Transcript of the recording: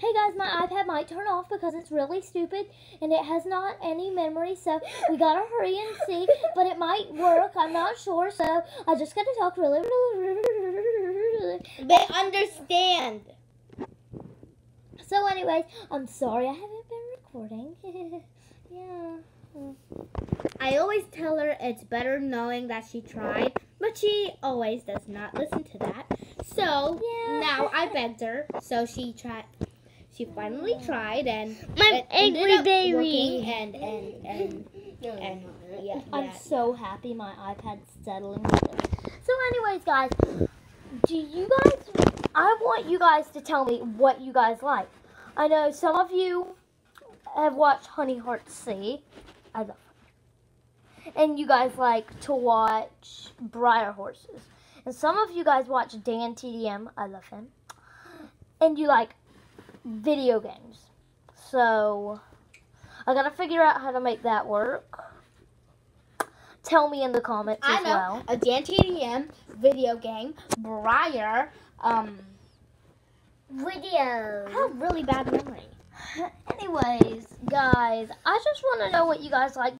hey guys, my iPad might turn off because it's really stupid and it has not any memory, so we gotta hurry and see. But it might work. I'm not sure, so I just gotta talk really, really. They understand. So, anyways, I'm sorry I haven't been recording. yeah. I always tell her it's better knowing that she tried, but she always does not listen to that. So Yeah. now I begged her, so she tried. She finally tried, and My it angry baby. working, and and and and yeah, I'm yeah. so happy my iPad's settling. So, anyways, guys, do you guys? I want you guys to tell me what you guys like. I know some of you have watched Honey Heart C. I love her. And you guys like to watch Breyer Horses. And some of you guys watch Dan TDM. I love him. And you like video games. So I gotta figure out how to make that work. Tell me in the comments I as know well. a Dan TDM video game, Breyer. Um, Video. I have really bad memory. Anyways, guys, I just want to know what you guys like